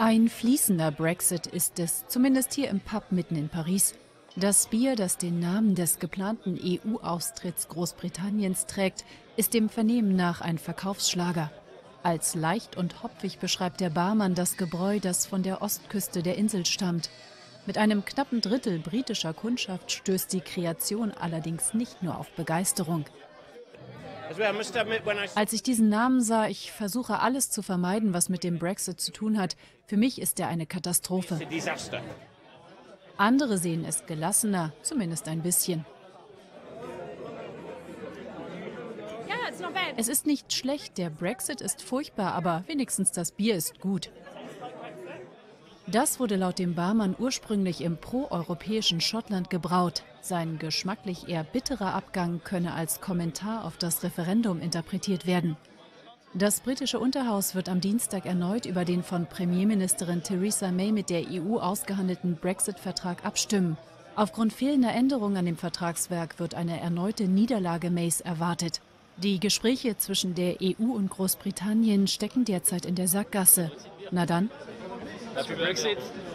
Ein fließender Brexit ist es, zumindest hier im Pub mitten in Paris. Das Bier, das den Namen des geplanten EU-Austritts Großbritanniens trägt, ist dem Vernehmen nach ein Verkaufsschlager. Als leicht und hopfig beschreibt der Barmann das Gebräu, das von der Ostküste der Insel stammt. Mit einem knappen Drittel britischer Kundschaft stößt die Kreation allerdings nicht nur auf Begeisterung. Als ich diesen Namen sah, ich versuche alles zu vermeiden, was mit dem Brexit zu tun hat. Für mich ist er eine Katastrophe. Andere sehen es gelassener, zumindest ein bisschen. Es ist nicht schlecht, der Brexit ist furchtbar, aber wenigstens das Bier ist gut. Das wurde laut dem Barmann ursprünglich im proeuropäischen Schottland gebraut. Sein geschmacklich eher bitterer Abgang könne als Kommentar auf das Referendum interpretiert werden. Das britische Unterhaus wird am Dienstag erneut über den von Premierministerin Theresa May mit der EU ausgehandelten Brexit-Vertrag abstimmen. Aufgrund fehlender Änderungen an dem Vertragswerk wird eine erneute Niederlage Mays erwartet. Die Gespräche zwischen der EU und Großbritannien stecken derzeit in der Sackgasse. Na dann, Happy Brexit.